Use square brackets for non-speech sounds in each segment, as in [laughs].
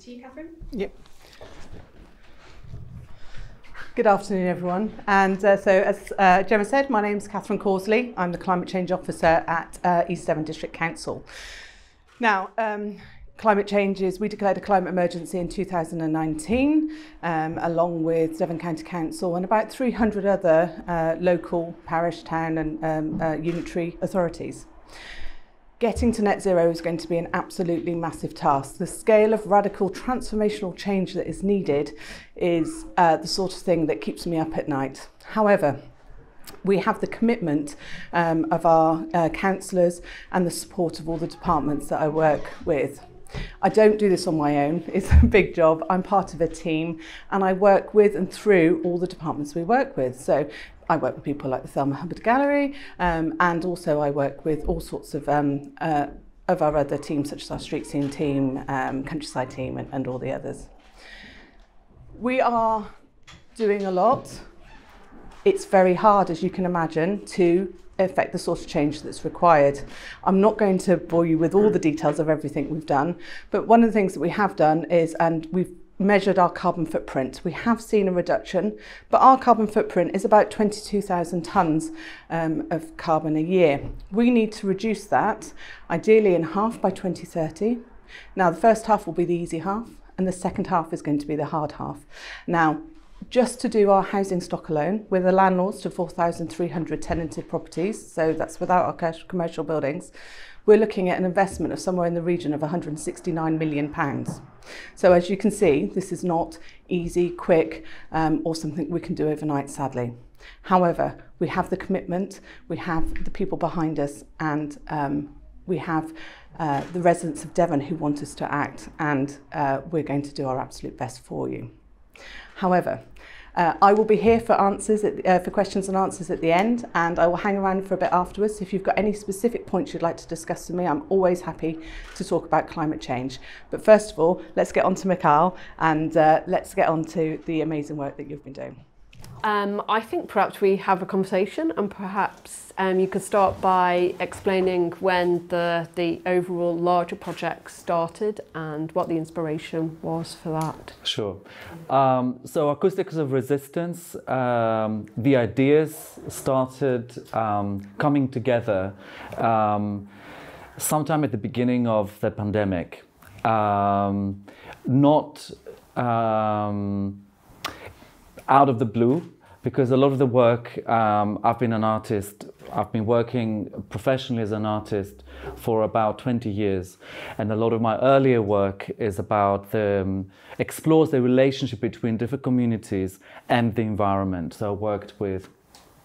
to you, Catherine. Yep. Good afternoon, everyone. And uh, so, as uh, Gemma said, my name is Catherine Causley. I'm the Climate Change Officer at uh, East Devon District Council. Now, um, climate change is, we declared a climate emergency in 2019, um, along with Devon County Council and about 300 other uh, local, parish, town, and um, uh, unitary authorities. Getting to net zero is going to be an absolutely massive task. The scale of radical transformational change that is needed is uh, the sort of thing that keeps me up at night. However, we have the commitment um, of our uh, councillors and the support of all the departments that I work with. I don't do this on my own, [laughs] it's a big job. I'm part of a team and I work with and through all the departments we work with. So I work with people like the Thelma Hulbert Gallery, um, and also I work with all sorts of um, uh, of our other teams, such as our street scene team, um, countryside team, and, and all the others. We are doing a lot. It's very hard, as you can imagine, to affect the sort of change that's required. I'm not going to bore you with all the details of everything we've done, but one of the things that we have done is, and we've measured our carbon footprint. We have seen a reduction, but our carbon footprint is about 22,000 tonnes um, of carbon a year. We need to reduce that, ideally in half by 2030. Now, the first half will be the easy half, and the second half is going to be the hard half. Now, just to do our housing stock alone, with the landlords to 4,300 tenanted properties, so that's without our commercial buildings, we're looking at an investment of somewhere in the region of 169 million pounds. So as you can see, this is not easy, quick, um, or something we can do overnight, sadly. However, we have the commitment, we have the people behind us, and um, we have uh, the residents of Devon who want us to act, and uh, we're going to do our absolute best for you. However, Uh, I will be here for answers at, uh, for questions and answers at the end, and I will hang around for a bit afterwards. If you've got any specific points you'd like to discuss with me, I'm always happy to talk about climate change. But first of all, let's get on to Mikhail and uh, let's get on to the amazing work that you've been doing. Um, I think perhaps we have a conversation and perhaps um, you could start by explaining when the, the overall larger project started and what the inspiration was for that. Sure. Um, so Acoustics of Resistance, um, the ideas started um, coming together um, sometime at the beginning of the pandemic. Not out of the blue because a lot of the work, um, I've been an artist, I've been working professionally as an artist for about 20 years. And a lot of my earlier work is about the, um, explores the relationship between different communities and the environment. So I worked with,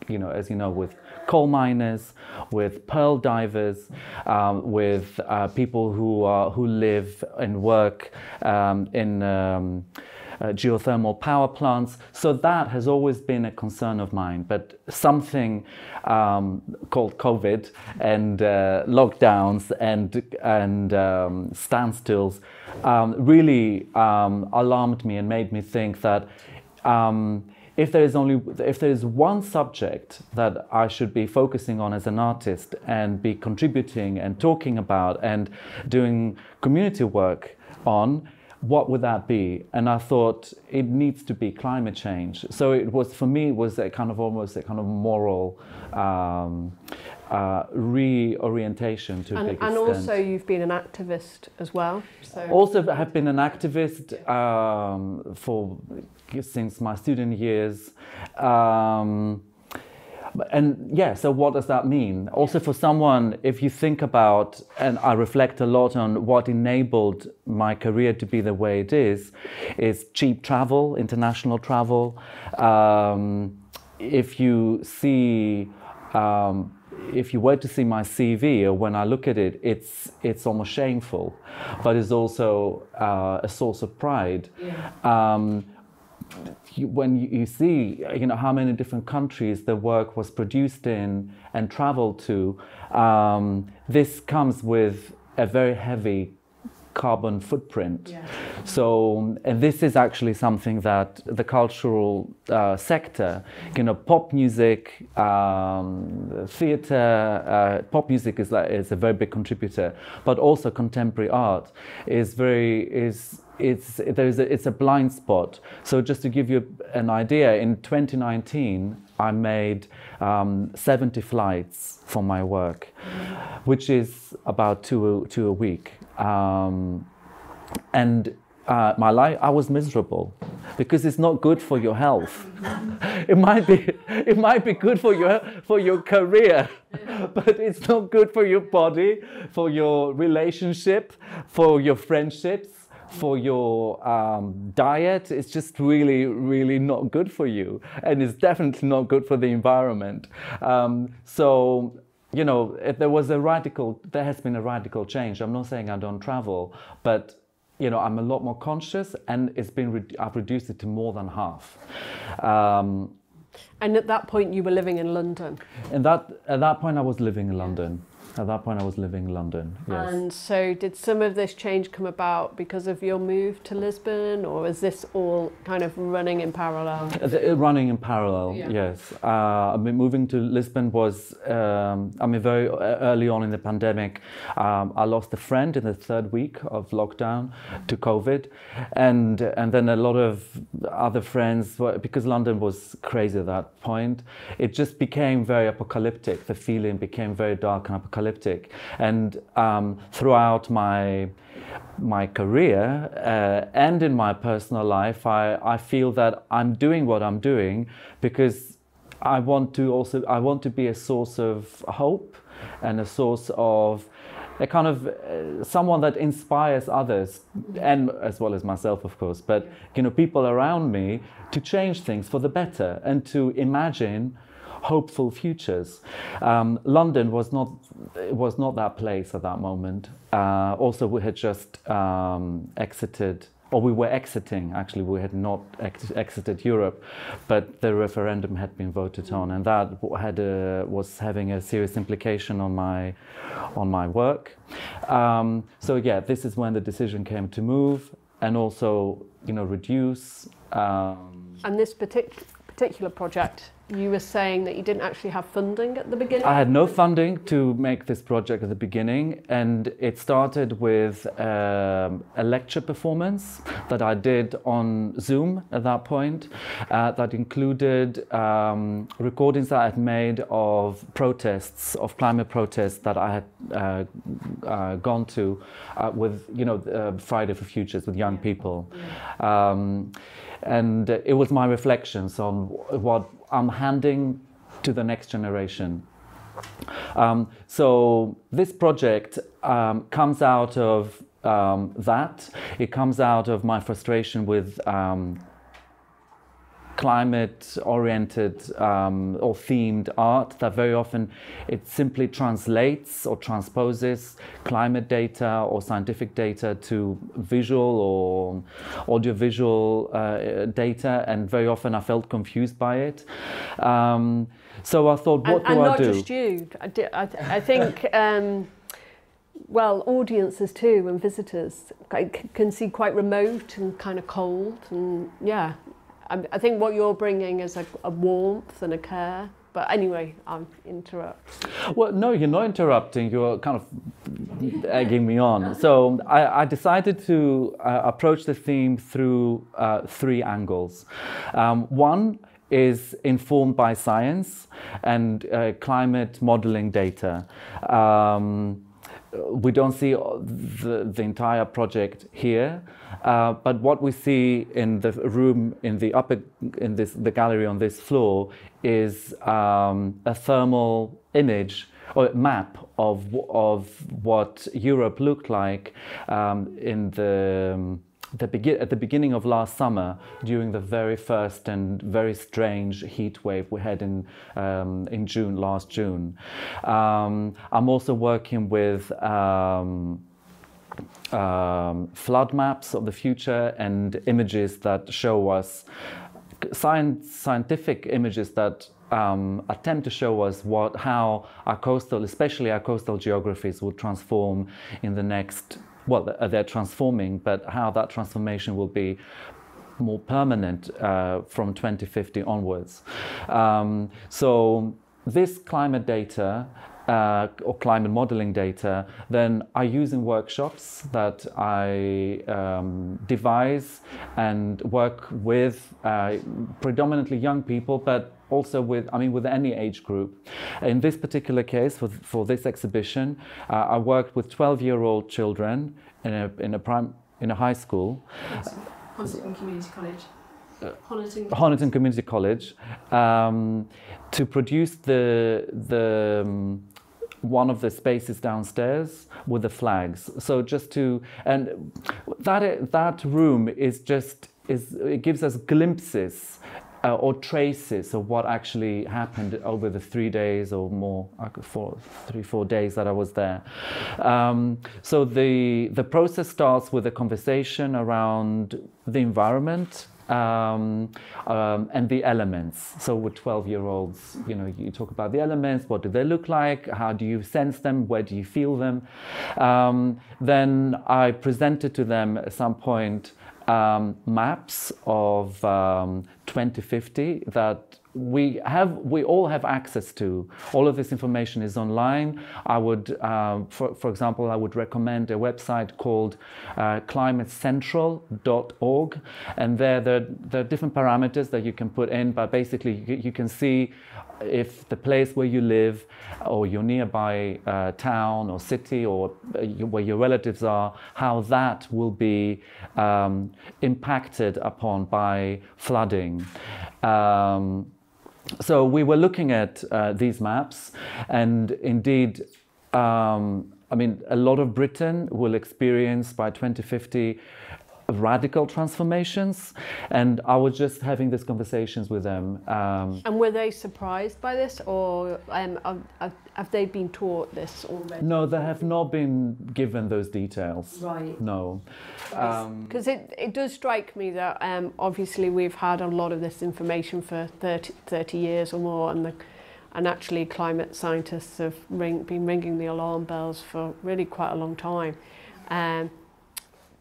you know, as you know, with coal miners, with pearl divers, um, with uh, people who, are, who live and work um, in um, uh, geothermal power plants. So that has always been a concern of mine. But something um, called COVID and uh, lockdowns and, and um, standstills um, really um, alarmed me and made me think that um, if there is only if there is one subject that I should be focusing on as an artist and be contributing and talking about and doing community work on what would that be? And I thought it needs to be climate change. So it was for me it was a kind of almost a kind of moral um, uh, reorientation to and, a big and extent. also you've been an activist as well. So Also have been an activist um, for since my student years. Um, and yeah, so what does that mean? Also, for someone, if you think about, and I reflect a lot on what enabled my career to be the way it is, is cheap travel, international travel. Um, if you see, um, if you were to see my CV or when I look at it, it's it's almost shameful, but it's also uh, a source of pride. Yeah. Um, you, when you, you, see, you know, how many different countries the work was produced in and traveled to, um, this comes with a very heavy carbon footprint. Yeah. So, and this is actually something that the cultural uh, sector, you know, pop music, um, theater, uh, pop music is, like, is a very big contributor, but also contemporary art is very, is it's there's a, it's a blind spot. So just to give you an idea, in 2019 I made um, 70 flights for my work, which is about two two a week. Um, and uh, my life, I was miserable because it's not good for your health. [laughs] it might be, it might be good for your for your career, [laughs] but it's not good for your body, for your relationship, for your friendships for your um, diet, it's just really, really not good for you. And it's definitely not good for the environment. Um, so, you know, if there was a radical, there has been a radical change. I'm not saying I don't travel, but you know, I'm a lot more conscious, and it's been re- I've reduced it to more than half. Um, and at that point, you were living in London. And that at that point, I was living in London. At that point, I was living in London. Yes. And so, did some of this change come about because of your move to Lisbon, or is this all kind of running in parallel? Uh, running in parallel, yeah. yes. Uh, I mean, moving to Lisbon was, um, I mean, very early on in the pandemic. Um, I lost a friend in the third week of lockdown to COVID, and and then a lot of other friends, because London was crazy at that point. It just became very apocalyptic. The feeling became very dark and apocalyptic And um, throughout my my career uh, and in my personal life, I, I feel that I'm doing what I'm doing because I want to also I want to be a source of hope and a source of a kind of uh, someone that inspires others and as well as myself of course but you know people around me to change things for the better and to imagine hopeful futures. Um, London was not was not that place at that moment. Uh, also, we had just um, exited or we were exiting actually we had not ex- exited Europe but the referendum had been voted on and that had a, was having a serious implication on my on my work um, so yeah this is when the decision came to move and also you know reduce um, and this partic- particular project you were saying that you didn't actually have funding at the beginning? I had no funding to make this project at the beginning, and it started with um, a lecture performance that I did on Zoom at that point, uh, that included um, recordings that I had made of protests, of climate protests that I had uh, uh, gone to uh, with, you know, uh, Friday for Futures with young people. Um, and it was my reflections on what I'm handing to the next generation. Um, so this project um, comes out of um, that. It comes out of my frustration with um, climate oriented um, or themed art that very often it simply translates or transposes climate data or scientific data to visual or audiovisual uh, data and very often I felt confused by it. Um, so I thought, what and, do and I do? not just you. I, I, I think um, well, audiences too and visitors can see quite remote and kind of cold and yeah, I think what you're bringing is a, a warmth and a care. But anyway, I'm interrupt. Well, no, you're not interrupting. You're kind of egging me on. So I, I decided to uh, approach the theme through uh, three angles. Um, one is informed by science and uh, climate modeling data. Um, we don't see the, the entire project here, uh, but what we see in the room in the upper in this the gallery on this floor is um, a thermal image or map of of what Europe looked like um, in the um, the at the beginning of last summer, during the very first and very strange heat wave we had in um, in June last June, um, I'm also working with. Um, um flood maps of the future and images that show us science, scientific images that um, attempt to show us what how our coastal, especially our coastal geographies, will transform in the next well, uh, they're transforming, but how that transformation will be more permanent uh, from 2050 onwards. Um, so this climate data uh, or climate modeling data, then I use in workshops that I um, devise and work with uh, predominantly young people, but also with, I mean, with any age group. In this particular case, for, for this exhibition, uh, I worked with 12-year-old children in a, in a prime, in a high school. Honiton Community College. Honiton. Honiton Community College um, to produce the the um, one of the spaces downstairs with the flags. So just to and that that room is just is it gives us glimpses uh, or traces of what actually happened over the three days or more, four, three, four days that I was there. Um, so the the process starts with a conversation around the environment, um, um, and the elements. So with 12 year olds, you know, you talk about the elements, what do they look like, how do you sense them, where do you feel them. Um, then I presented to them at some point um, maps of um, 2050 that we have we all have access to. All of this information is online. I would um, for, for example i would recommend a website called uh, climatecentral.org and there, there there are different parameters that you can put in but basically you, you can see if the place where you live or your nearby uh, town or city or uh, where your relatives are, how that will be um, impacted upon by flooding. Um, so we were looking at uh, these maps, and indeed, um, I mean, a lot of Britain will experience by 2050 radical transformations. And I was just having these conversations with them. Um, and were they surprised by this, or um, have, have they been taught this already? No, they have not been given those details. Right. No. Because um, it, it does strike me that um, obviously we've had a lot of this information for 30, 30 years or more, and the and actually climate scientists have ring, been ringing the alarm bells for really quite a long time.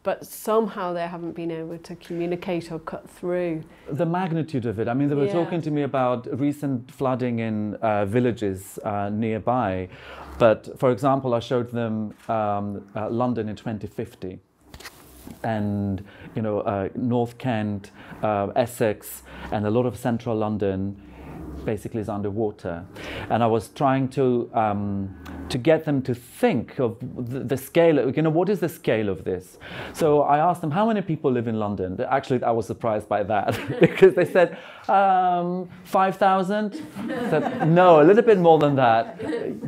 But somehow they haven't been able to communicate or cut through. The magnitude of it. I mean, they were Yeah. talking to me about recent flooding in uh, villages uh, nearby. But for example, I showed them um, uh, London in 2050. And, you know, uh, North Kent, uh, Essex, and a lot of central London basically is underwater. And I was trying to um, to get them to think of the, the, scale. You know, what is the scale of this? So I asked them, how many people live in London? Actually, I was surprised by that [laughs] because they said um, five thousand. No, a little bit more than that.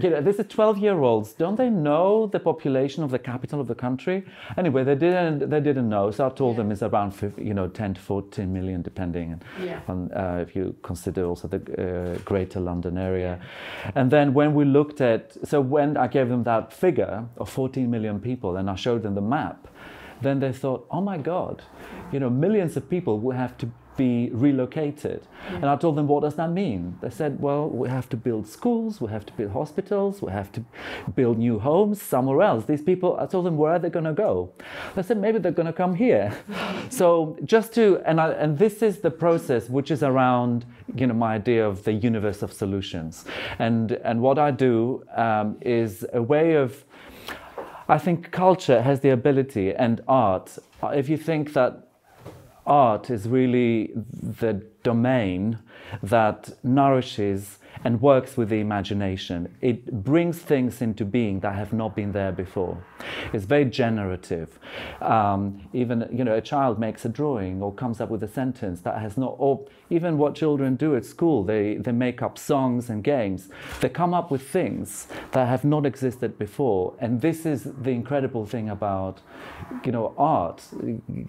You know, this is twelve-year-olds. Don't they know the population of the capital of the country? Anyway, they didn't. They didn't know. So I told yeah. them it's around 50, you know, ten to fourteen million, depending yeah. on uh, if you consider also the uh, Greater London area. And then when we looked at, so when I gave them that figure of 14 million people and I showed them the map, then they thought, oh my God, you know, millions of people will have to be relocated. And I told them, what does that mean? They said, well, we have to build schools, we have to build hospitals, we have to build new homes somewhere else. These people, I told them, where are they going to go? They said, maybe they're going to come here. [laughs] so just to, and, I, and this is the process which is around, you know, my idea of the universe of solutions. And, and what I do um, is a way of, I think culture has the ability and art. If you think that art is really the domain that nourishes and works with the imagination. It brings things into being that have not been there before. It's very generative. Um, even you know, a child makes a drawing or comes up with a sentence that has not. Or even what children do at school, they they make up songs and games. They come up with things that have not existed before. And this is the incredible thing about you know art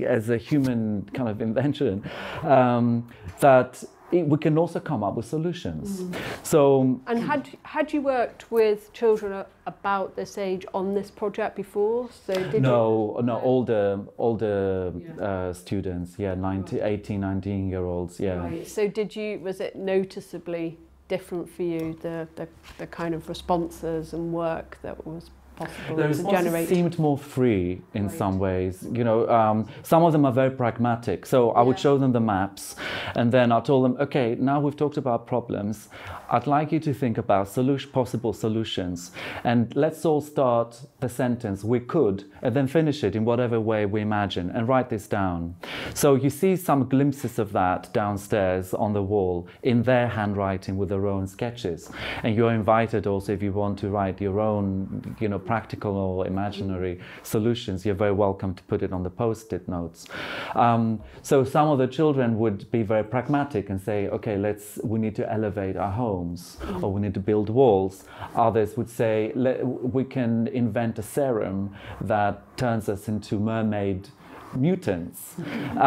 as a human kind of invention um, that we can also come up with solutions. Mm. So, and had had you worked with children about this age on this project before? So did no, you? no, older older yeah. uh, students, yeah, 19, 18, 19 year olds, yeah. Right. So did you? Was it noticeably different for you the, the the kind of responses and work that was possible The to responses generate. seemed more free in Right. some ways. You know, um, some of them are very pragmatic. So I would show them the maps, and then I told them, okay, now we've talked about problems. I'd like you to think about solution, possible solutions, and let's all start the sentence "we could," and then finish it in whatever way we imagine, and write this down. So you see some glimpses of that downstairs on the wall in their handwriting with their own sketches, and you're invited also if you want to write your own, you know, practical or imaginary solutions. You're very welcome to put it on the post-it notes. Um, so some of the children would be very pragmatic and say, okay, let's we need to elevate our homes or we need to build walls. Others would say Let, we can invent a serum that turns us into mermaid mutants,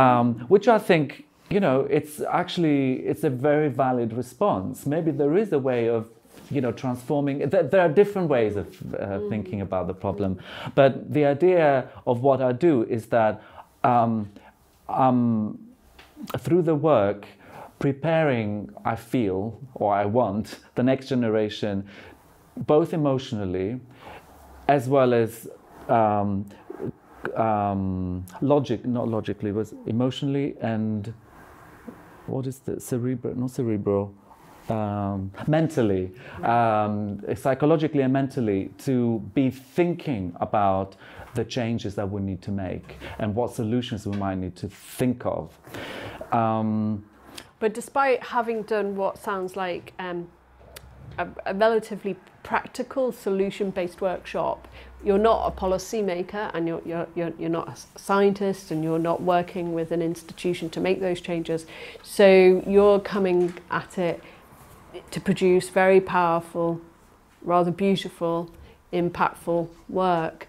um, which I think you know it's actually it's a very valid response. Maybe there is a way of you know transforming there, there are different ways of uh, thinking about the problem but the idea of what i do is that um, um, through the work preparing i feel or i want the next generation both emotionally as well as um, um, logic not logically was emotionally and what is the cerebral not cerebral um, mentally, um, psychologically and mentally, to be thinking about the changes that we need to make and what solutions we might need to think of. Um, But despite having done what sounds like um, a, a relatively practical solution-based workshop, you're not a policymaker and you're, you're, you're, you're not a scientist and you're not working with an institution to make those changes. So you're coming at it to produce very powerful, rather beautiful, impactful work.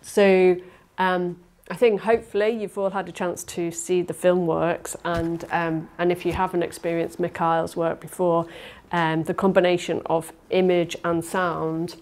So um, I think hopefully you've all had a chance to see the film works and um, and if you haven't experienced Mikhail's work before, um, the combination of image and sound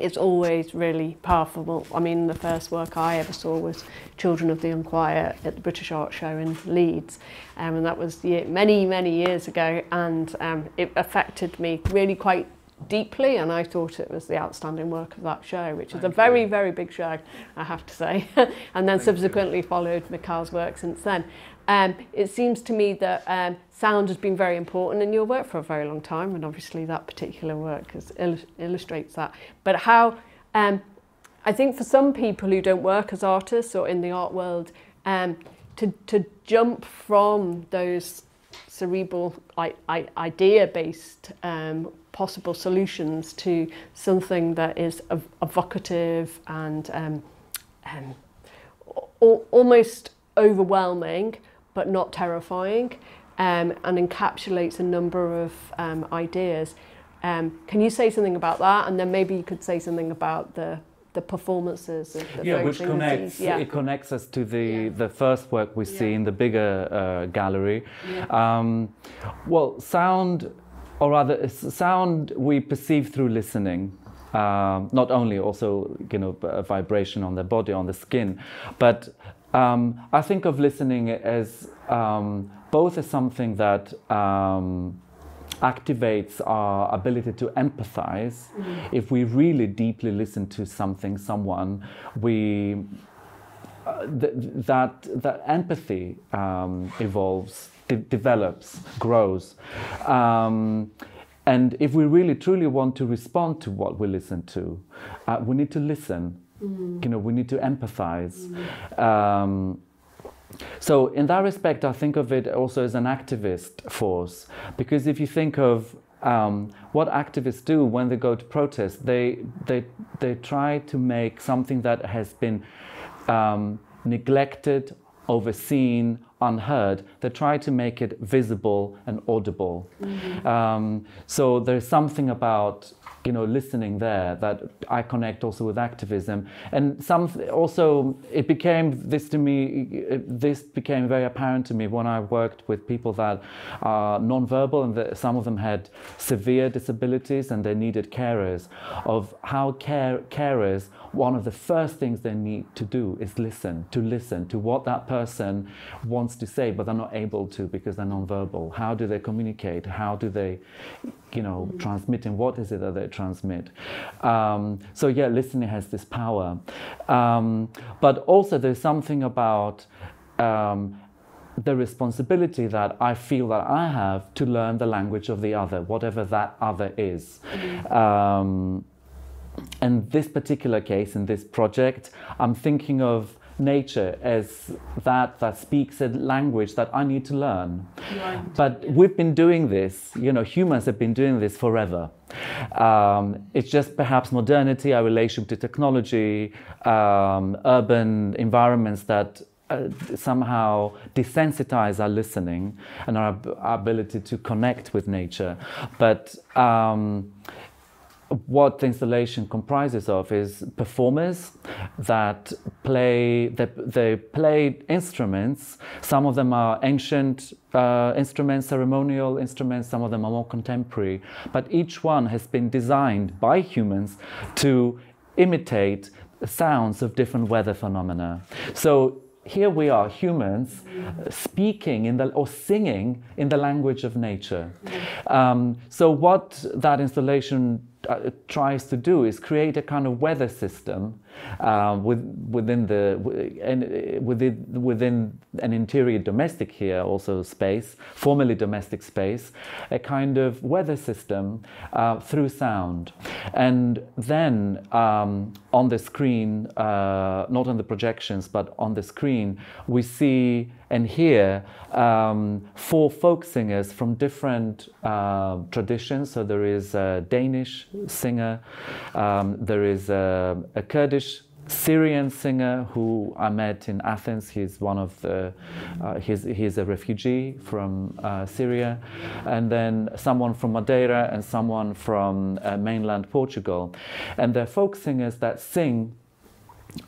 is always really powerful. I mean, the first work I ever saw was Children of the Unquiet at the British Art Show in Leeds, um, and that was many, many years ago, and um, it affected me really quite deeply, and I thought it was the outstanding work of that show, which is a very, you. very big show, I have to say, [laughs] and then Thank you. subsequently followed Mikhail's work since then. Um, it seems to me that um, sound has been very important in your work for a very long time, and obviously that particular work is, illus- illustrates that. But how, um, I think for some people who don't work as artists or in the art world, um, to, to jump from those cerebral idea-based um, possible solutions to something that is ev- evocative and um, um, al- almost overwhelming but not terrifying um, and encapsulates a number of um, ideas. Um, can you say something about that? And then maybe you could say something about the, the performances of the yeah, which folks in the connects. Yeah. it connects us to the Yeah. the first work we see Yeah. in the bigger uh, gallery. Yeah. Um, well, sound, or rather, sound we perceive through listening. Um, not only also, you know, a vibration on the body, on the skin, but um, I think of listening as um, both as something that um, activates our ability to empathize. If we really deeply listen to something, someone, we uh, th- that that empathy um, evolves, de- develops, grows. Um, and if we really truly want to respond to what we listen to, uh, we need to listen. You know, we need to empathize. Um, so, in that respect, I think of it also as an activist force, because if you think of um, what activists do when they go to protest, they they they try to make something that has been um, neglected, overseen, unheard. They try to make it visible and audible. Um, so there's something about you know listening there that I connect also with activism, and some also it became this to me. This became very apparent to me when I worked with people that are nonverbal and that some of them had severe disabilities and they needed carers. Of how care carers one of the first things they need to do is listen, to listen to what that person wants wants to say, but they're not able to because they're nonverbal. How do they communicate? How do they, you know, mm. transmit? And what is it that they transmit? Um, so yeah, listening has this power. Um, but also, there's something about um, the responsibility that I feel that I have to learn the language of the other, whatever that other is. Mm-hmm. Um, and this particular case in this project, I'm thinking of nature as that that speaks a language that I need to learn. Right. But we've been doing this, you know, humans have been doing this forever. Um, it's just perhaps modernity, our relation to technology, um, urban environments that uh, somehow desensitize our listening and our, our, ability to connect with nature. But um, what the installation comprises of is performers that play they, they play instruments. Some of them are ancient uh, instruments ceremonial instruments. Some of them are more contemporary. But each one has been designed by humans to imitate sounds of different weather phenomena. So here we are, humans, speaking in the, or singing in the language of nature. Um, so, what that installation uh, tries to do is create a kind of weather system uh, with, within the uh, within within an interior domestic here also space, formerly domestic space, a kind of weather system uh, through sound, and then um, on the screen, uh, not on the projections, but on the screen, we see and hear um, four folk singers from different uh, traditions. So there is a Danish singer, um, there is a, a Kurdish Syrian singer who I met in Athens. He's one of the, uh, he's, he's a refugee from uh, Syria. And then someone from Madeira and someone from uh, mainland Portugal. And they're folk singers that sing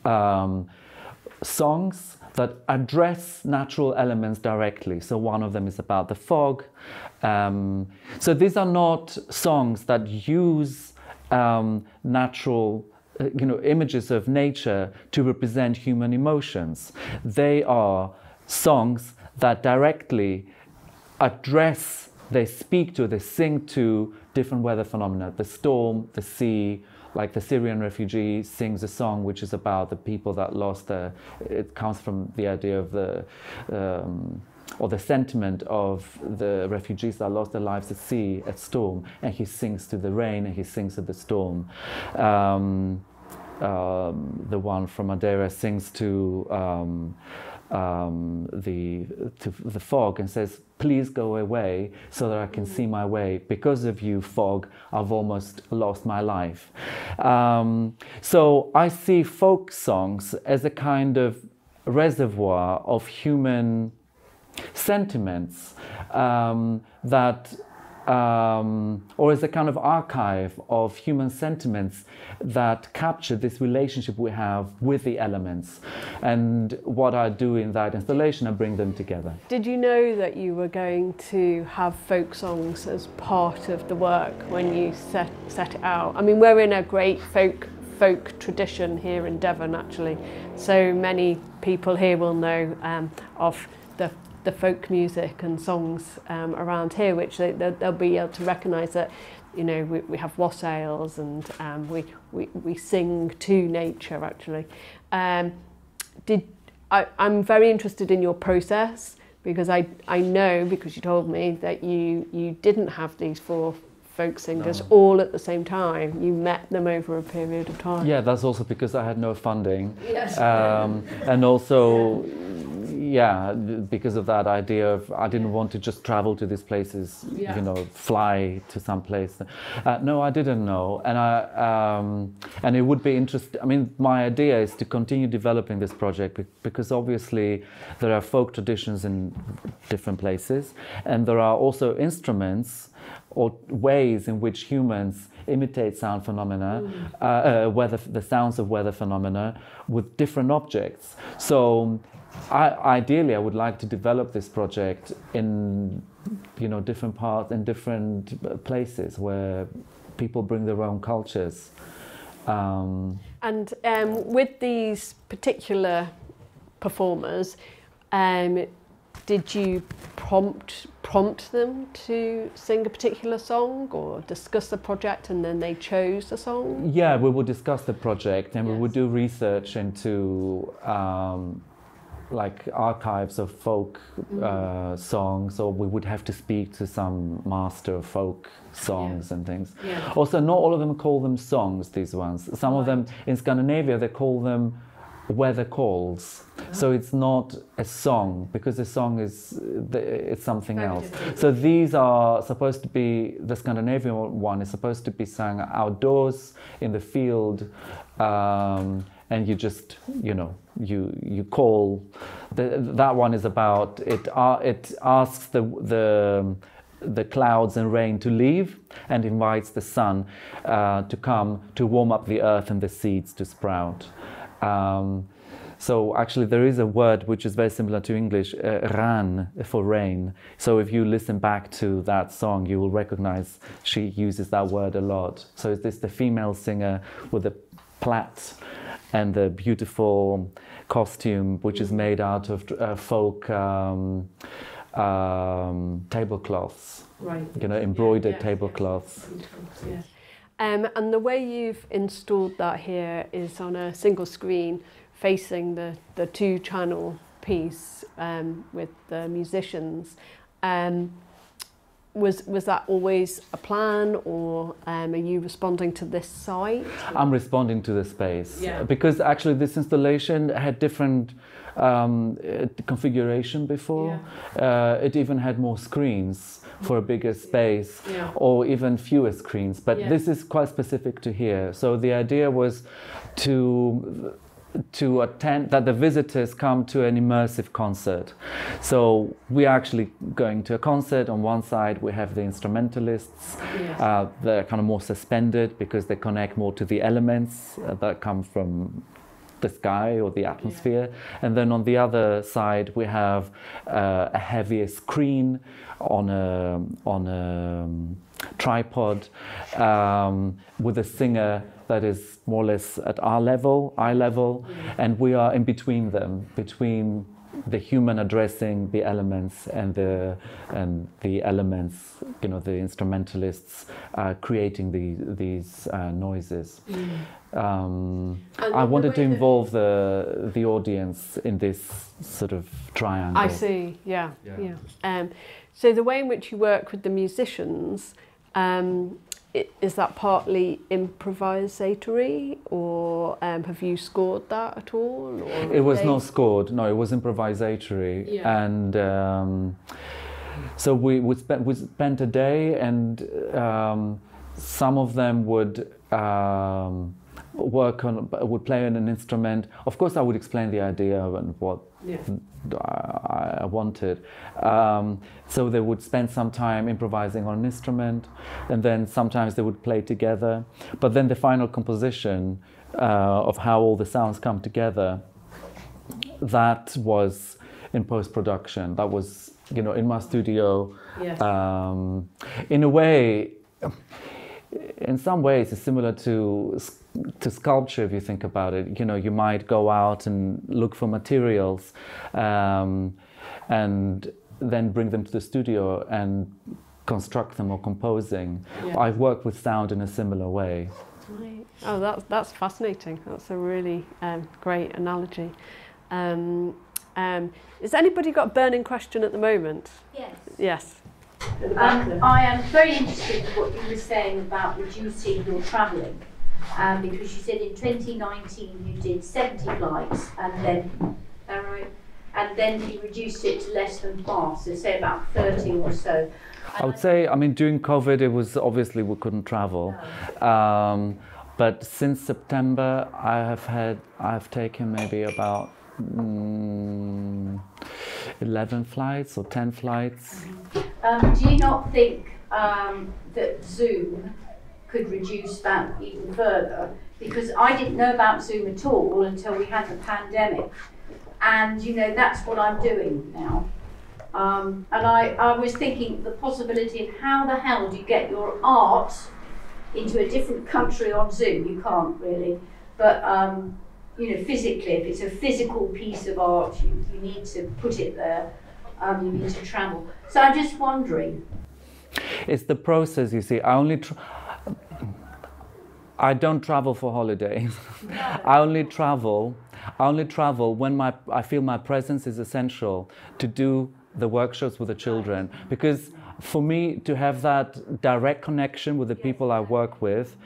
um, songs that address natural elements directly. So one of them is about the fog. Um, so these are not songs that use um, natural uh, you know, images of nature to represent human emotions. They are songs that directly address, they speak to, they sing to different weather phenomena the storm, the sea. Like the Syrian refugee sings a song which is about the people that lost their. It comes from the idea of the. Um, or the sentiment of the refugees that lost their lives at sea, at storm, and he sings to the rain and he sings to the storm. Um, um, the one from Madeira sings to um, the to the fog and says, "Please go away, so that I can see my way. Because of you, fog, I've almost lost my life." Um, so I see folk songs as a kind of reservoir of human sentiments um, that um, or as a kind of archive of human sentiments that capture this relationship we have with the elements. And what I do in that installation, I bring them together. Did you know that you were going to have folk songs as part of the work when you set, set it out? I mean, we're in a great folk folk tradition here in Devon actually. So many people here will know um, of the folk music and songs um, around here, which they, they'll be able to recognise that you know we, we have wassails and um, we, we we sing to nature actually. Um, did I, I'm very interested in your process because I I know because you told me that you you didn't have these four folk singers no. all at the same time. You met them over a period of time. Yeah, that's also because I had no funding. Yes. Um, and also, yeah, because of that idea of I didn't want to just travel to these places, yeah. you know, fly to some place. Uh, no, I didn't know, and I um, and it would be interesting. I mean, my idea is to continue developing this project because obviously there are folk traditions in different places, and there are also instruments or ways in which humans imitate sound phenomena, mm. uh, uh, weather, the sounds of weather phenomena with different objects. So I, ideally, I would like to develop this project in, you know, different parts in different uh, places where people bring their own cultures. Um, and um, with these particular performers, um, did you prompt prompt them to sing a particular song or discuss the project and then they chose the song? Yeah, we would discuss the project and we would do research into um, like archives of folk uh, songs, or we would have to speak to some master of folk songs and things. Yeah. Also, not all of them call them songs, these ones. Some of them in Scandinavia, they call them weather calls. So it's not a song because a song is it's something else. So these are supposed to be the Scandinavian one is supposed to be sung outdoors in the field, um, and you just you know you you call. The, that one is about it. Uh, it asks the the the clouds and rain to leave and invites the sun uh, to come to warm up the earth and the seeds to sprout. Um, so actually, there is a word which is very similar to English, uh, ran for rain. So if you listen back to that song, you will recognize she uses that word a lot. So is this the female singer with the plait and the beautiful costume, which is made out of uh, folk um, um, tablecloths, Right. you know, embroidered yeah, yeah. tablecloths. Yeah. Um, and the way you've installed that here is on a single screen facing the, the two channel piece um, with the musicians. Um, was, was that always a plan or um, are you responding to this site? I'm responding to the space Yeah. because actually this installation had different um, uh, configuration before. Uh, it even had more screens for a bigger space Yeah. or even fewer screens. But Yeah. this is quite specific to here. So the idea was to to attend that the visitors come to an immersive concert. So we are actually going to a concert. On one side, we have the instrumentalists. Yes. Uh, they're kind of more suspended because they connect more to the elements uh, that come from the sky or the atmosphere. And then on the other side, we have uh, a heavier screen on a on a um, tripod um, with a singer that is more or less at our level, eye level, and we are in between them, between the human addressing the elements and the and the elements, you know, the instrumentalists uh, creating the, these uh, noises. Um, I wanted to involve the the audience in this sort of triangle. I see, yeah, Yeah. yeah. Um, so the way in which you work with the musicians, um, i- is that partly improvisatory or um, have you scored that at all? Or It was they- not scored. No, it was improvisatory, Yeah. and um, so we would spend we spent a day, and um, some of them would um, work on would play on an instrument. Of course, I would explain the idea and what Yeah. I I wanted. Um, so they would spend some time improvising on an instrument, and then sometimes they would play together. But then the final composition uh, of how all the sounds come together, that was in post production. That was, you know, in my studio. Yes. Um, in a way, in some ways, it's similar to to sculpture. If you think about it, you know, you might go out and look for materials, um, and then bring them to the studio and construct them or composing. Yeah. I've worked with sound in a similar way. Right. Oh, that's that's fascinating. That's a really um, great analogy. Um, um, has anybody got a burning question at the moment? Yes. Yes. Um, I am very interested in what you were saying about reducing your travelling. Um, because you said in 2019 you did 70 flights and then, all right, and then you reduced it to less than half, so say about 30 or so. I would say, I mean, during COVID, it was obviously we couldn't travel. Um, but since September, I have had, I've taken maybe about mm, 11 flights or 10 flights. Um, do you not think um, that Zoom could reduce that even further? Because I didn't know about Zoom at all until we had the pandemic. And, you know, that's what I'm doing now. Um, and I, I was thinking the possibility of how the hell do you get your art into a different country on Zoom? You can't really. But, um, you know, physically, if it's a physical piece of art, you, you need to put it there. um, you need to travel. So I'm just wondering. It's the process, you see. I only. Tra- I don't travel for holidays. [laughs] I only travel. I only travel when my I feel my presence is essential to do the workshops with the children because for me to have that direct connection with the people I work with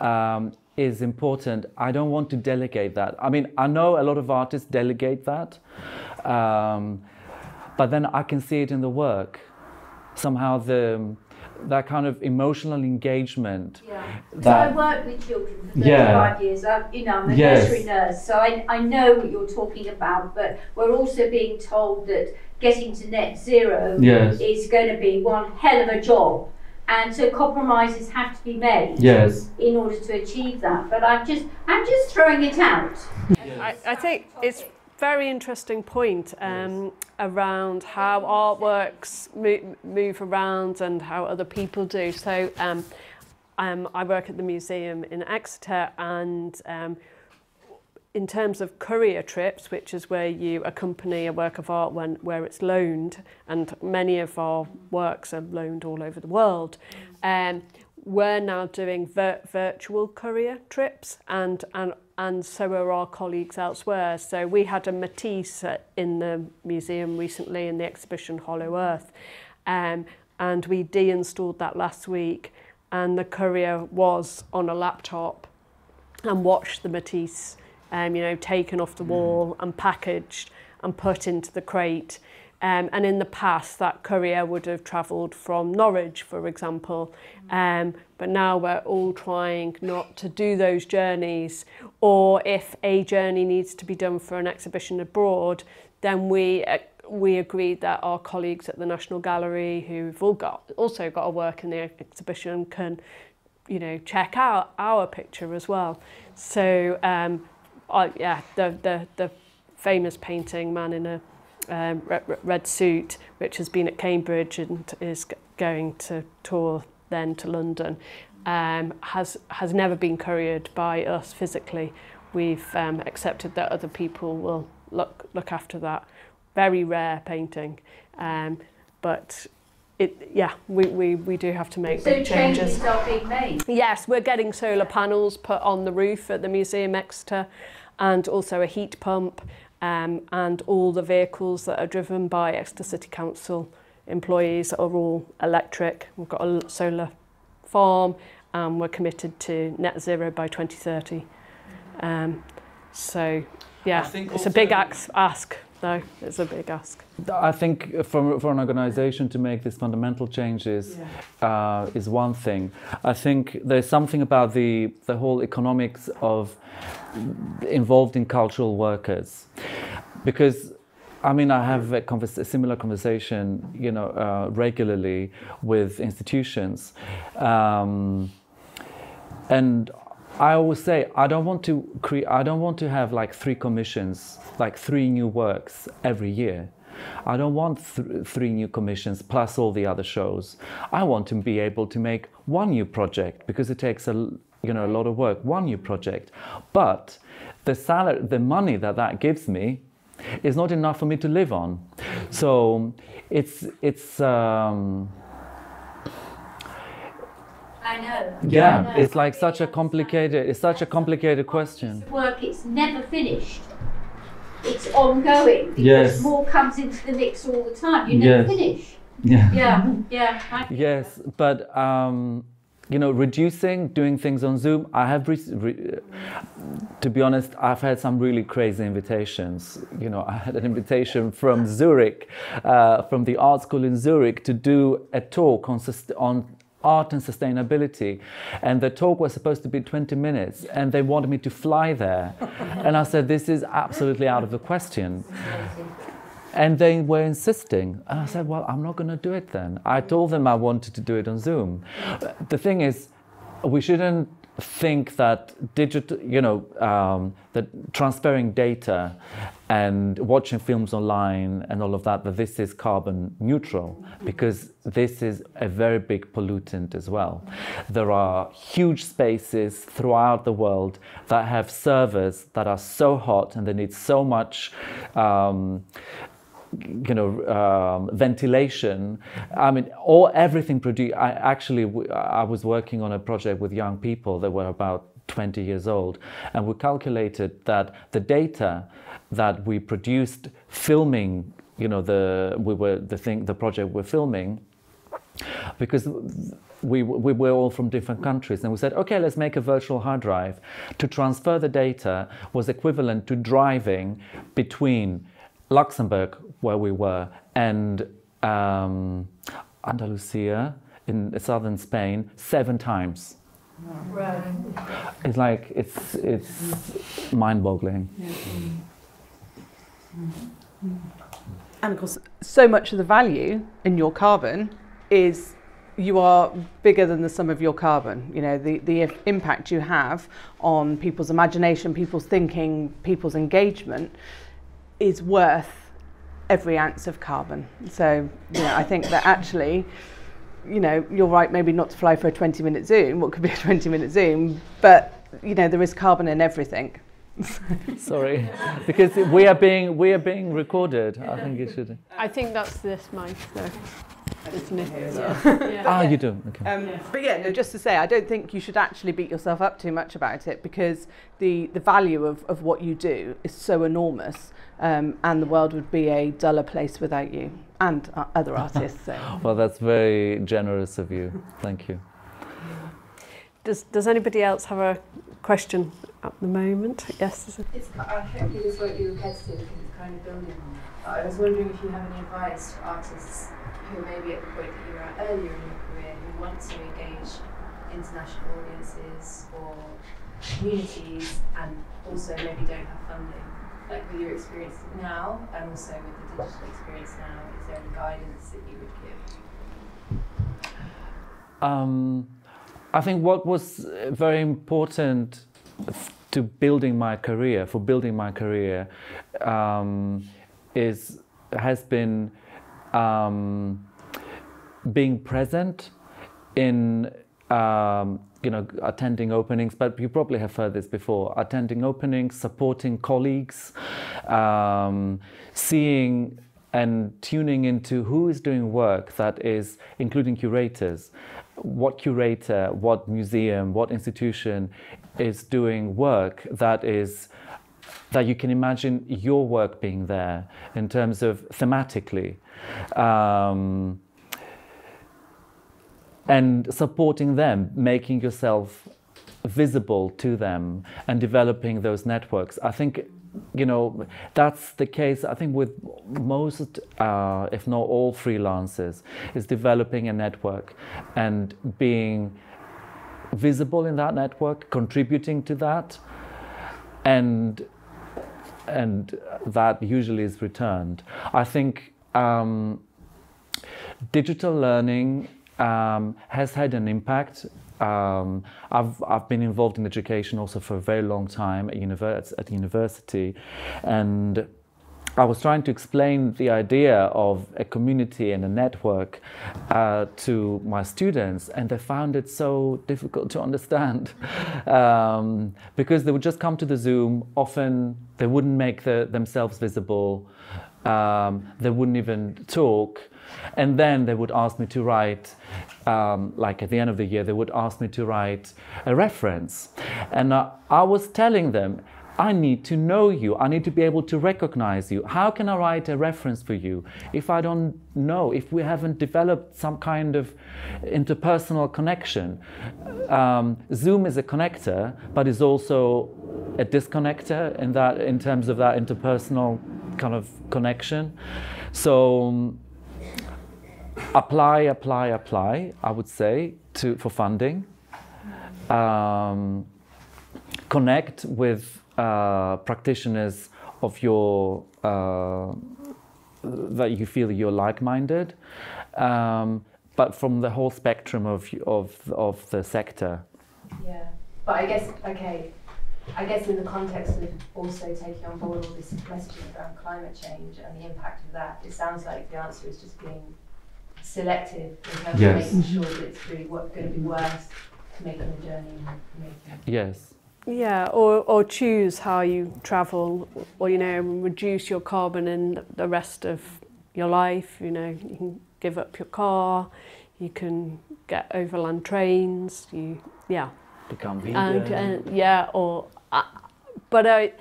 um, is important. I don't want to delegate that. I mean, I know a lot of artists delegate that, um, but then I can see it in the work. Somehow the that kind of emotional engagement. Yeah. So That- I worked with children for 35 Yeah. years. I, you know, I'm a Yes. nursery nurse, so I, I know what you're talking about. But we're also being told that getting to net zero Yes. is going to be one hell of a job. And so compromises have to be made Yes. in order to achieve that. But I'm just, I'm just throwing it out. I, I think it's very interesting point um, around how artworks move, move around and how other people do. So um, um, I work at the museum in Exeter and um, in terms of courier trips, which is where you accompany a work of art when where it's loaned, and many of our works are loaned all over the world. Um, we're now doing vir- virtual courier trips, and and and so are our colleagues elsewhere. So we had a Matisse in the museum recently in the exhibition Hollow Earth, um, and we de-installed that last week, and the courier was on a laptop and watched the Matisse, um, you know, taken off the wall and packaged and put into the crate. Um, and in the past, that courier would have travelled from Norwich, for example. Um, but now we're all trying not to do those journeys. Or if a journey needs to be done for an exhibition abroad, then we uh, we agreed that our colleagues at the National Gallery, who've all got also got a work in the exhibition, can you know, check out our picture as well. So, um, I, yeah, the, the, the famous painting, Man in a um, red, suit, which has been at Cambridge and is going to tour then to London, um, has, has never been couriered by us physically. We've um, accepted that other people will look, look after that. Very rare painting. Um, but it, yeah, we, we, we do have to make So big changes. changes are being made. Yes, we're getting solar panels put on the roof at the Museum Exeter and also a heat pump um, and all the vehicles that are driven by Exeter City Council employees are all electric. We've got a solar farm and we're committed to net zero by 2030. Um, so, yeah, it's a big ask. Though. It's a big ask. I think for, for an organization to make these fundamental changes uh, is one thing. I think there's something about the, the whole economics of involved in cultural workers. Because, I mean, I have a, convers- a similar conversation, you know, uh, regularly with institutions. Um, and I always say I don't want to create. I don't want to have like three commissions, like three new works every year. I don't want th- three new commissions plus all the other shows. I want to be able to make one new project because it takes a you know a lot of work. One new project, but the salary, the money that that gives me, is not enough for me to live on. So it's it's. Um, I know. I yeah, know. it's like such a complicated. It's such a complicated question. Work, it's never finished. It's ongoing because Yes. more comes into the mix all the time. You never Yes. finish. Yeah. Yeah, yeah. I- [laughs] Yes, but um, you know, reducing, doing things on Zoom. I have, to be honest, I've had some really crazy invitations. You know, I had an invitation from Zurich, uh, from the art school in Zurich, to do a talk on on art and sustainability, and the talk was supposed to be 20 minutes, and they wanted me to fly there, [laughs] and I said, this is absolutely out of the question. And they were insisting. And I said, Well, I'm not going to do it then. I told them I wanted to do it on Zoom. The thing is, we shouldn't think that digital, you know, um, that transferring data and watching films online and all of that, that this is carbon neutral because this is a very big pollutant as well. There are huge spaces throughout the world that have servers that are so hot and they need so much. Um, you know, um, ventilation. I mean, all everything produced. I actually, I was working on a project with young people that were about 20 years old, and we calculated that the data that we produced filming, you know, the we were the thing, the project we're filming, because we, we were all from different countries. And we said okay let's make a virtual hard drive. To transfer the data was equivalent to driving between luxembourg where we were and um, andalusia in southern spain seven times Right. it's like it's it's mind-boggling mm-hmm. And of course, so much of the value in your carbon is you are bigger than the sum of your carbon. You know, the, the impact you have on people's imagination, people's thinking, people's engagement is worth every ounce of carbon. So, you know, I think that actually, you know, you're right, maybe not to fly for a 20 minute Zoom, what could be a [laughs] 20 minute Zoom, but, you know, there is carbon in everything. [laughs] sorry because we are being we are being recorded i think you should I think that's this mic, though. Isn't it? Yeah. ah you do okay Um, but yeah, no, just to say, I don't think you should actually beat yourself up too much about it because the, the value of, of what you do is so enormous um, and the world would be a duller place without you and uh, other artists. So. [laughs] Well, that's very generous of you. Thank you. Does, does anybody else have a question at the moment? Yes. there's a- It's, I hopefully this won't be repetitive because it's kind of building on I was wondering if you have any advice for artists who may be at the point that you were at earlier in your career who want to engage international audiences or communities and also maybe don't have funding. Like with your experience now and also with the digital experience now, is there any guidance that you would give? Um, I think what was uh, very important to building my career, for building my career, um, is has been um, being present in um, you know attending openings. But you probably have heard this before: attending openings, supporting colleagues, um, seeing and tuning into who is doing work that is, including curators, what curator, what museum, what institution is doing work that is that you can imagine your work being there in terms of thematically. Um, and supporting them, making yourself visible to them, and developing those networks. I think, you know, that's the case. I think with most, uh, if not all, freelancers, is developing a network and being visible in that network, contributing to that, and and that usually is returned. I think um, digital learning um, has had an impact. Um, I've, I've been involved in education also for a very long time at, univers- at university, and I was trying to explain the idea of a community and a network uh, to my students, and they found it so difficult to understand [laughs] um, because they would just come to the Zoom. Often they wouldn't make the, themselves visible, um, they wouldn't even talk, and then they would ask me to write. Um, like at the end of the year, they would ask me to write a reference, and uh, I was telling them I need to know you. I need to be able to recognize you. How can I write a reference for you if I don't know, if we haven't developed some kind of interpersonal connection? Um, Zoom is a connector, but is also a disconnector in that, in terms of that interpersonal kind of connection. So um, apply, apply, apply. I would say to for funding. Um, connect with uh, practitioners of your uh, that you feel you're like-minded, um, but from the whole spectrum of of of the sector. Yeah, but I guess okay. I guess in the context of also taking on board all this messaging around climate change and the impact of that, it sounds like the answer is just being selective in terms Yes. of making sure that it's really what, going to be worth making the journey. Making. Yes, Yeah, or, or choose how you travel, or you know, reduce your carbon in the rest of your life. You know, you can give up your car, you can get overland trains. You, yeah, Become vegan. and yeah, or uh, but I,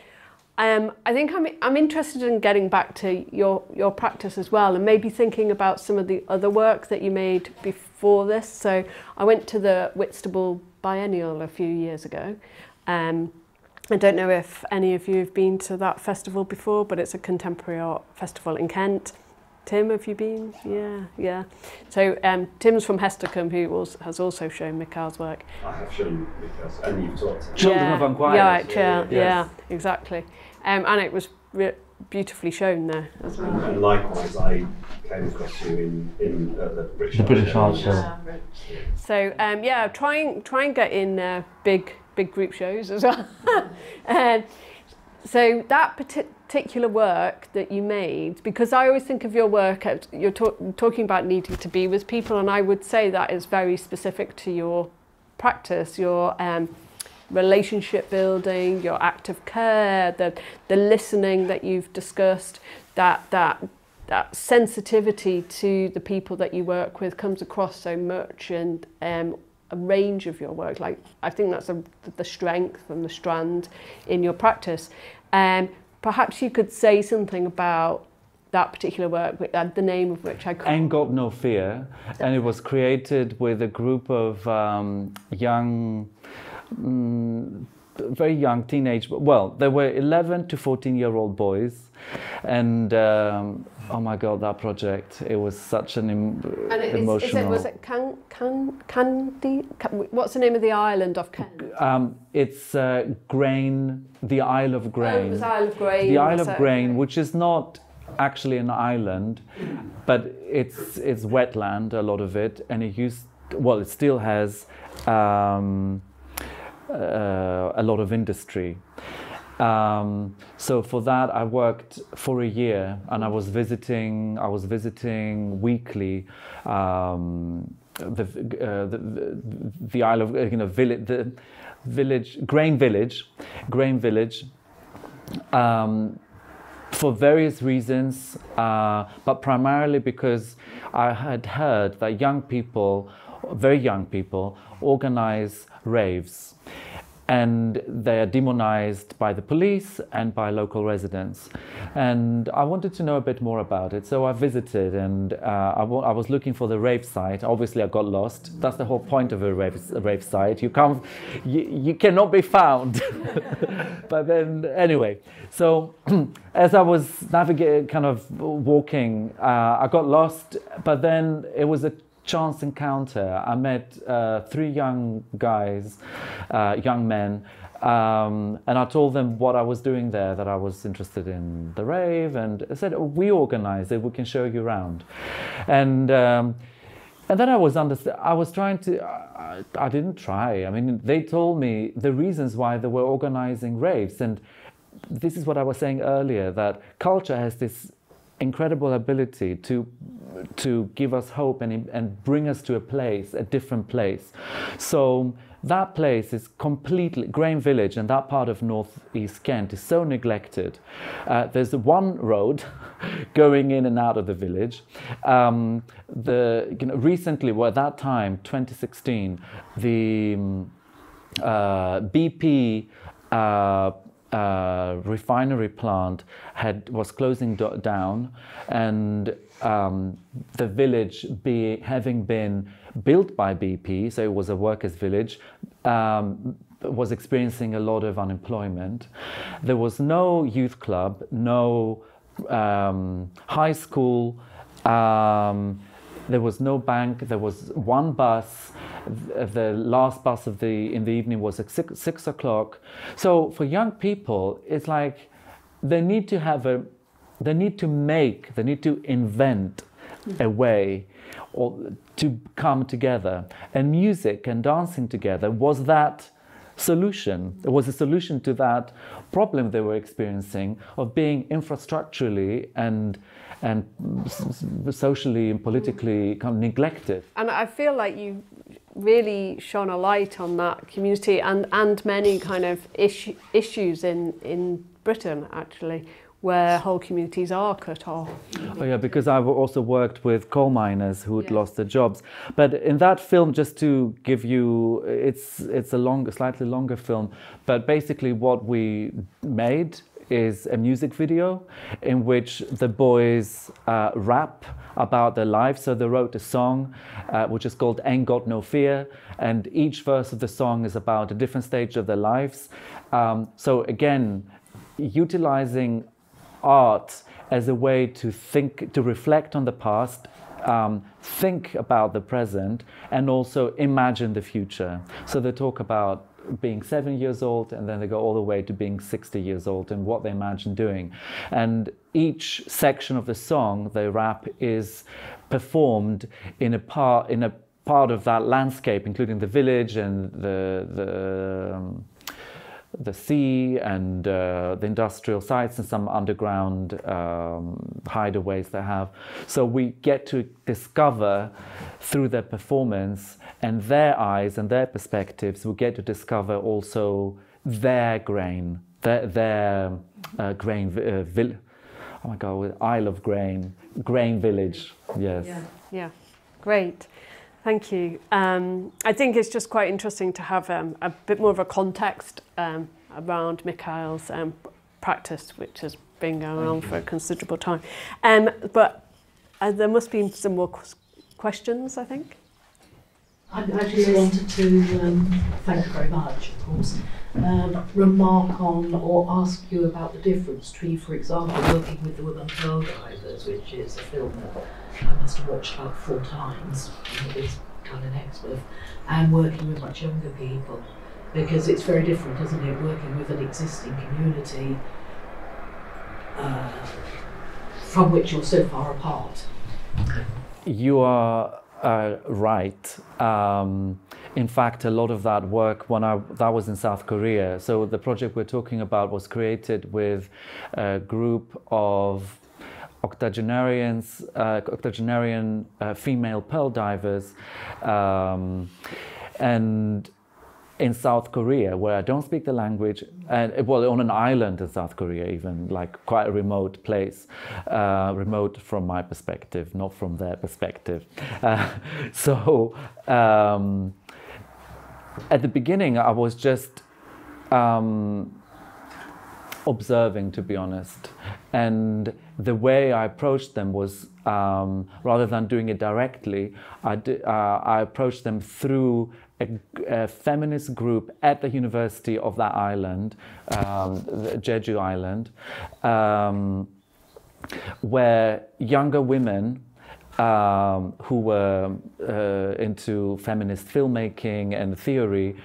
um, I think I'm I'm interested in getting back to your your practice as well, and maybe thinking about some of the other work that you made before this. So I went to the Whitstable Biennial a few years ago. Um, I don't know if any of you have been to that festival before, but it's a contemporary art festival in Kent. Tim, have you been? Yeah, yeah. So um, Tim's from Hestercombe, who also, has also shown Mikhail's work. I have shown because, and you've talked to Children yeah. of Unquiet. Yeah, right, yeah, Yes. yeah, exactly. Um, and it was re- beautifully shown there as well. And, and likewise, I came across you in, in uh, the British The British Art Art Show. Show. So um, yeah, try and try and get in uh, big big group shows as well. [laughs] um, so that particular work that you made, because I always think of your work, you're talk- talking about needing to be with people, and I would say that is very specific to your practice, your um, relationship building, your active care, the the listening that you've discussed, that that that sensitivity to the people that you work with comes across so much and um, a range of your work. Like I think that's a, the strength and the strand in your practice. Um, perhaps you could say something about that particular work, uh, the name of which I can't. Ain't Got No Fear, and it was created with a group of um, young, mm, very young teenage. Well, there were 11 to 14 year old boys, and um, oh my god, that project! It was such an em- and it, is, emotional. is it, was it Can, Can, Candy? Can, what's the name of the island of Kent? um, it's uh, Grain, the Isle of Oh, it Grain. was Isle of Grain. the Isle of Grain, which is not actually an island, but it's it's wetland, a lot of it, and it used well, it still has um, uh, a lot of industry. Um, so for that, I worked for a year, and I was visiting. I was visiting weekly. Um, the, uh, the, the Isle of you know village the village grain village grain village um, for various reasons, uh, but primarily because I had heard that young people, very young people, organize raves. And they are demonized by the police and by local residents. And I wanted to know a bit more about it. So I visited and uh, I, was looking for the rave site. Obviously, I got lost. That's the whole point of a rave, a rave site. You, can't, you, you cannot be found. [laughs] but then, anyway, so [clears throat] as I was navigating, kind of walking, uh, I got lost. But then it was a chance encounter. I met uh, three young guys, uh, young men, um, and I told them what I was doing there, that I was interested in the rave, and I said, "Oh, "We organize it. We can show you around." And um, and then I was under, I was trying to, I, I didn't try. I mean, they told me the reasons why they were organizing raves, and this is what I was saying earlier that culture has this incredible ability to to give us hope and and bring us to a place, a different place. So that place is completely Grain Village and that part of northeast Kent is so neglected. Uh, there's one road [laughs] going in and out of the village. Um, the you know recently, well, at that time, 2016, the um, uh, BP uh, uh, refinery plant had was closing do- down, and um, the village, be, having been built by BP, so it was a workers' village. Um, was experiencing a lot of unemployment. There was no youth club, no um, high school. Um, there was no bank. There was one bus. The last bus of the in the evening was at six, six o'clock. So for young people, it's like they need to have a, they need to make, they need to invent a way, or to come together. And music and dancing together was that solution. It was a solution to that problem they were experiencing of being infrastructurally and and socially and politically kind of neglected. And I feel like you really shone a light on that community and, and many kind of issue, issues in, in Britain, actually, where whole communities are cut off. Oh yeah, because I've also worked with coal miners who had Yeah. lost their jobs. But in that film, just to give you, it's it's a longer, slightly longer film. But basically, what we made is a music video in which the boys uh, rap about their lives. So they wrote a song, uh, which is called "Ain't Got No Fear," and each verse of the song is about a different stage of their lives. Um, so again, utilizing art as a way to think, to reflect on the past, um, think about the present, and also imagine the future. So they talk about being seven years old, and then they go all the way to being 60 years old and what they imagine doing. And each section of the song they rap is performed in a part in a part of that landscape, including the village and the the um, the sea and uh, the industrial sites and some underground um, hideaways they have. So we get to discover through their performance and their eyes and their perspectives, we get to discover also their grain, their, their uh, grain, uh, vill- oh my God, Isle of Grain, Grain Village, yes. Yeah. Yeah, great. Thank you. Um, I think it's just quite interesting to have um, a bit more of a context um, around Mikhail's um, practice, which has been going on for a considerable time. Um, but uh, there must be some more ques- questions, I think. I, I just wanted to um, thank you very much, of course, remark on or ask you about the difference between, for example, working with the Women Pearl Divers, which is a film that I must have watched about four times, done in Exmouth, and working with much younger people, because it's very different, isn't it, working with an existing community uh, from which you're so far apart. You are uh, right. Um, in fact, a lot of that work when I that was in South Korea. So the project we're talking about was created with a group of octogenarians, uh, octogenarian uh, female pearl divers, um, and in South Korea, where I don't speak the language, and well, on an island in South Korea, even like quite a remote place, uh, remote from my perspective, not from their perspective. Uh, [laughs] so um, at the beginning, I was just um, observing, to be honest, and the way I approached them was um, rather than doing it directly, I, uh, I approached them through a, a feminist group at the university of that island, um, Jeju Island, um, where younger women um, who were uh, into feminist filmmaking and theory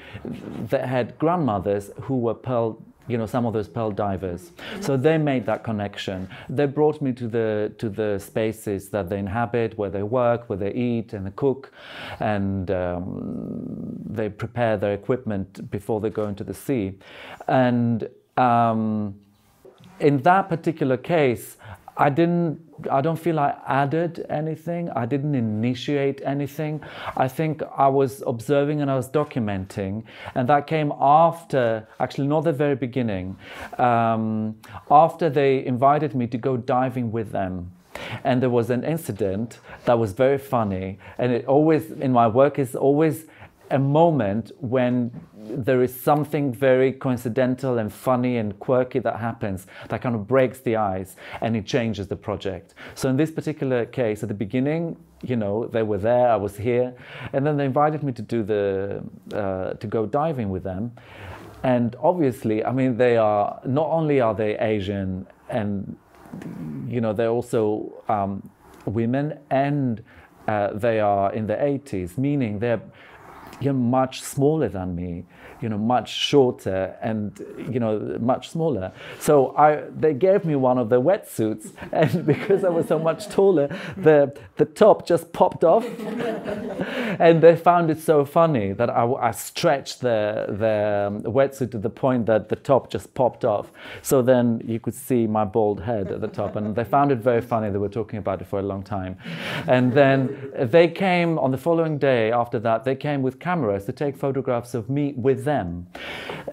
that had grandmothers who were pearl you know some of those pearl divers. So they made that connection. They brought me to the to the spaces that they inhabit where they work where they eat and they cook. And um, they prepare their equipment before they go into the sea. And um, in that particular case, I didn't. I don't feel I added anything. I didn't initiate anything. I think I was observing and I was documenting, and that came after. Actually, not the very beginning. Um, after they invited me to go diving with them. And there was an incident that was very funny, and it always in my work is always a moment when there is something very coincidental and funny and quirky that happens that kind of breaks the ice and it changes the project. So in this particular case, at the beginning, you know, they were there, I was here, and then they invited me to do the uh, to go diving with them. And obviously, I mean, they are not only are they Asian and you know they're also um, women and uh, they are in their 80s, meaning they're you're much smaller than me. You know, much shorter and you know, much smaller. So I, they gave me one of the wetsuits, [laughs] and because I was so much taller, the the top just popped off, [laughs] and they found it so funny that I, I stretched the the um, wetsuit to the point that the top just popped off. So then you could see my bald head at the top, and they found it very funny. They were talking about it for a long time, and then they came on the following day after that. They came with cameras to take photographs of me with them.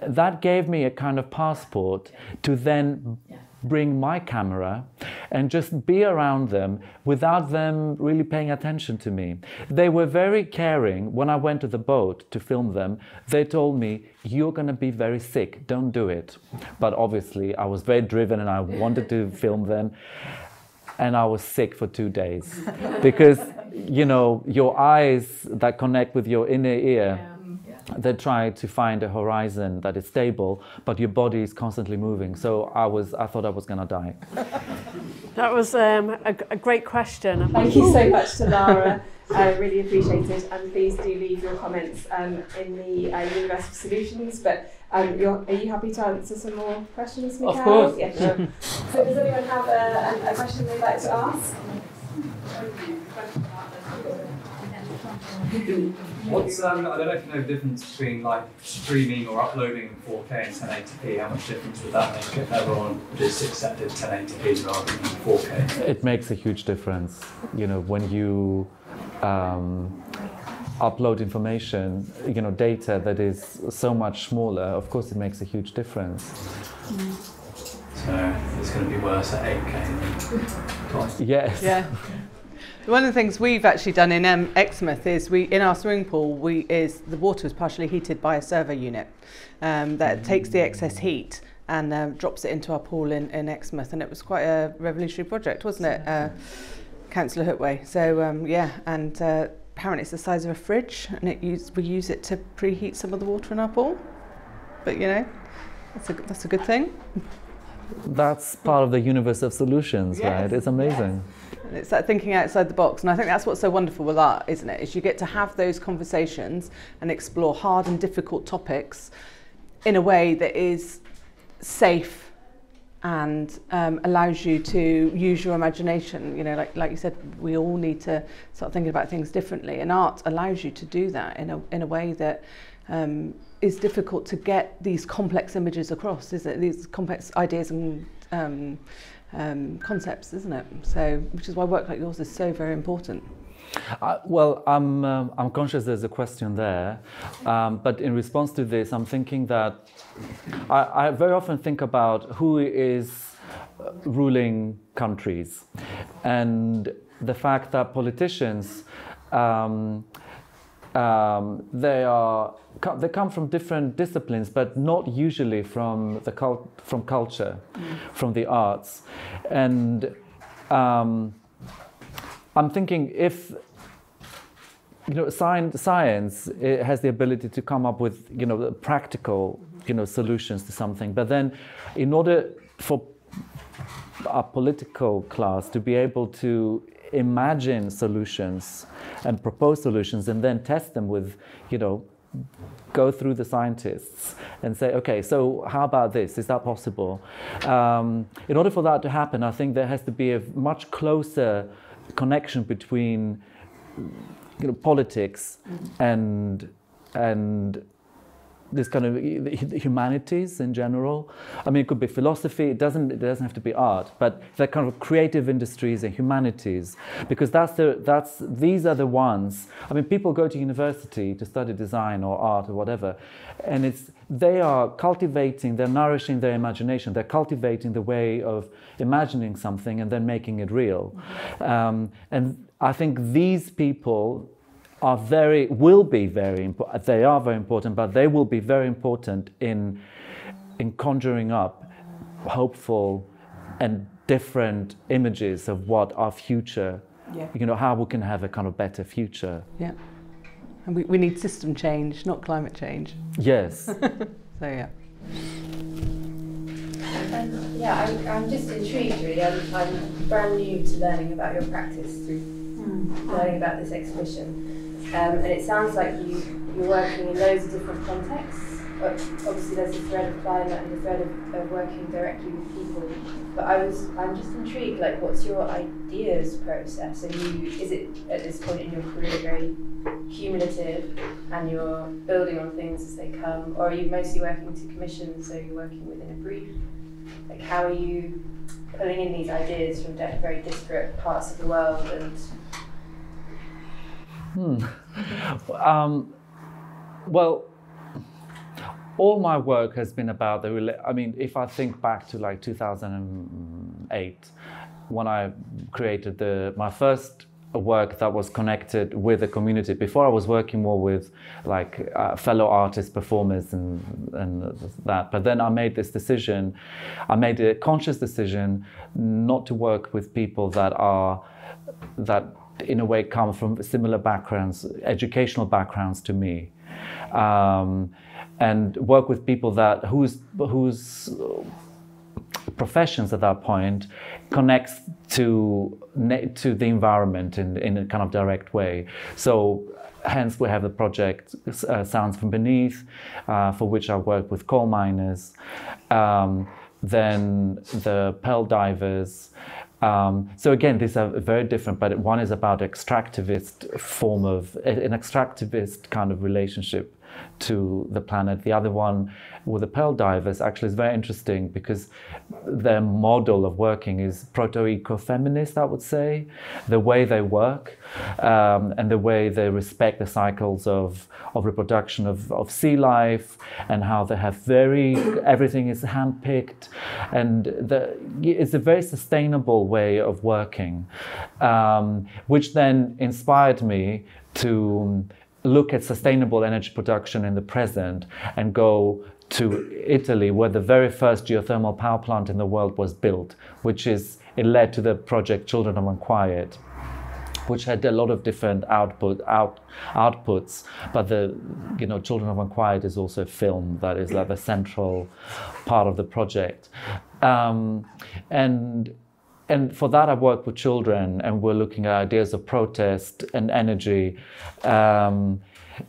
That gave me a kind of passport to then bring my camera and just be around them without them really paying attention to me. They were very caring. When I went to the boat to film them, they told me, You're going to be very sick, don't do it. But obviously, I was very driven and I wanted to [laughs] film them. And I was sick for two days because, you know, your eyes that connect with your inner ear [laughs] they try to find a horizon that is stable, but your body is constantly moving. So I was, I thought I was going to die. That was um, a, a, great question. Thank you so much to Lara. I uh, really appreciate it. And please do leave your comments um, in the uh, Universe of Solutions. But um, are you happy to answer some more questions, Mikhail? Of course. Yeah, sure. so does anyone have a, a, a question they'd like to ask? What's um, I don't know if you know the difference between like streaming or uploading in 4K and 1080p. How much difference would that make if everyone just accepted 1080p rather than 4K? It makes a huge difference. You know, when you um, upload information, you know, data that is so much smaller, of course, it makes a huge difference. So it's going to be worse at 8K. Yes. Yeah. [laughs] One of the things we've actually done in um, Exmouth is we, in our swimming pool, we is the water is partially heated by a server unit um, that takes the excess heat and um, drops it into our pool in, in Exmouth, and it was quite a revolutionary project, wasn't it, uh, Councillor Hootway? So um, yeah, and uh, apparently it's the size of a fridge, and it use, we use it to preheat some of the water in our pool. But you know, that's a that's a good thing. That's part of the universe of solutions, yes. right? It's amazing. Yes. It's that thinking outside the box. And I think that's what's so wonderful with art, isn't it? Is you get to have those conversations and explore hard and difficult topics in a way that is safe and um, allows you to use your imagination. You know, like, like you said, we all need to start thinking about things differently. And art allows you to do that in a, in a way that um, is difficult to get these complex images across, isn't it? These complex ideas and um, um, concepts, isn't it? So, which is why work like yours is so very important. Uh, well, I'm, um, I'm conscious there's a question there, um, but in response to this, I'm thinking that I, I very often think about who is uh, ruling countries and the fact that politicians um, um, they are they come from different disciplines, but not usually from the cult, from culture, mm. from the arts, and um, I'm thinking if you know science, science has the ability to come up with you know practical you know solutions to something, but then in order for our political class to be able to imagine solutions and propose solutions and then test them with, you know, go through the scientists and say, okay, so how about this? Is that possible? Um, in order for that to happen, I think there has to be a much closer connection between you know, politics and and this kind of humanities in general. I mean, it could be philosophy. It doesn't. It doesn't have to be art, but the kind of creative industries and humanities, because that's the that's these are the ones. I mean, people go to university to study design or art or whatever, and it's they are cultivating. They're nourishing their imagination. They're cultivating the way of imagining something and then making it real. Um, and I think these people are very will be very important. They are very important, but they will be very important in in conjuring up hopeful and different images of what our future. Yeah. You know how we can have a kind of better future. Yeah. And we, we need system change, not climate change. Yes. [laughs] so yeah. Um, yeah, I'm, I'm just intrigued really. I'm, I'm brand new to learning about your practice through mm. learning about this exhibition. Um, and it sounds like you, you're working in loads of different contexts. obviously there's a thread of climate and the thread of, of working directly with people. But I was, I'm just intrigued. Like, what's your ideas process? Are you, is it at this point in your career very cumulative, and you're building on things as they come, or are you mostly working to commission, so you're working within a brief? Like, how are you pulling in these ideas from very disparate parts of the world and Hmm. Um, well, all my work has been about the. I mean, if I think back to like 2008, when I created the my first work that was connected with the community. Before I was working more with like uh, fellow artists, performers, and and that. But then I made this decision. I made a conscious decision not to work with people that are that in a way come from similar backgrounds, educational backgrounds to me, um, and work with people that whose whose professions at that point connects to to the environment in in a kind of direct way. So. Hence, we have the project uh, Sounds from Beneath, uh, for which I work with coal miners. Um, then the Pearl Divers, um, so again, these are very different, but one is about extractivist form of an extractivist kind of relationship to the planet. The other one with the pearl divers actually is very interesting because their model of working is proto-eco-feminist, I would say. The way they work um, and the way they respect the cycles of, of reproduction of, of sea life and how they have very, everything is handpicked and the, it's a very sustainable way of working, um, which then inspired me to look at sustainable energy production in the present and go to Italy, where the very first geothermal power plant in the world was built, which is it led to the project Children of Unquiet, which had a lot of different output out, outputs. But the you know Children of Unquiet is also a film that is like the central part of the project, um, and and for that, I work with children, and we're looking at ideas of protest and energy. Um,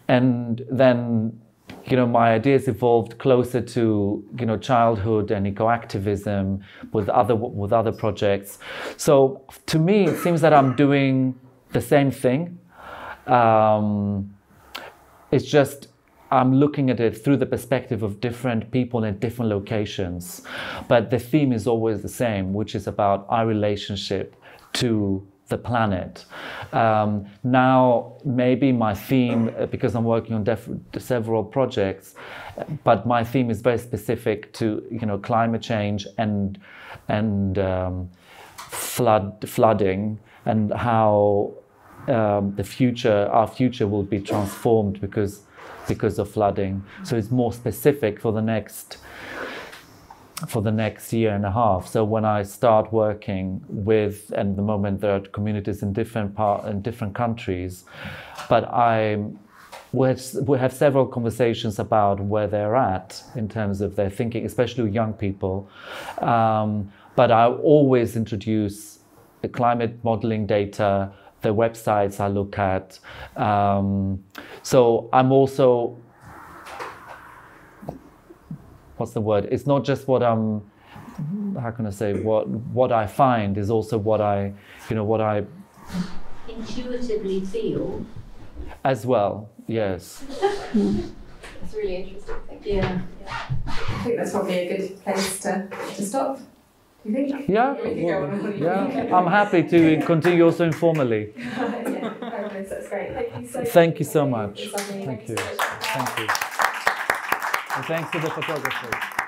and then, you know, my ideas evolved closer to you know childhood and eco-activism with other with other projects. So to me, it seems that I'm doing the same thing. Um, it's just I'm looking at it through the perspective of different people in different locations. But the theme is always the same, which is about our relationship to the planet. Um, now, maybe my theme, uh, because I'm working on several projects, but my theme is very specific to you know climate change and and um, flood flooding and how um, the future, our future, will be transformed because because of flooding. So it's more specific for the next for the next year and a half. So when I start working with, and the moment there are communities in different part in different countries, but I we have, several conversations about where they're at in terms of their thinking, especially young people. Um, but I always introduce the climate modeling data, the websites I look at. Um, so I'm also, what's the word? It's not just what I'm, how can I say, what what I find is also what I, you know, what I Intuitively feel. as well. Yes. It's really interesting. Thank you. Yeah. I think that's probably a good place to, to stop. Do you think? Yeah. We could go on all Yeah. I'm happy to continue also informally. [laughs] yeah, that's great. Thank you so Thank you so much. Thank you. Thank you. And thanks to the photographers.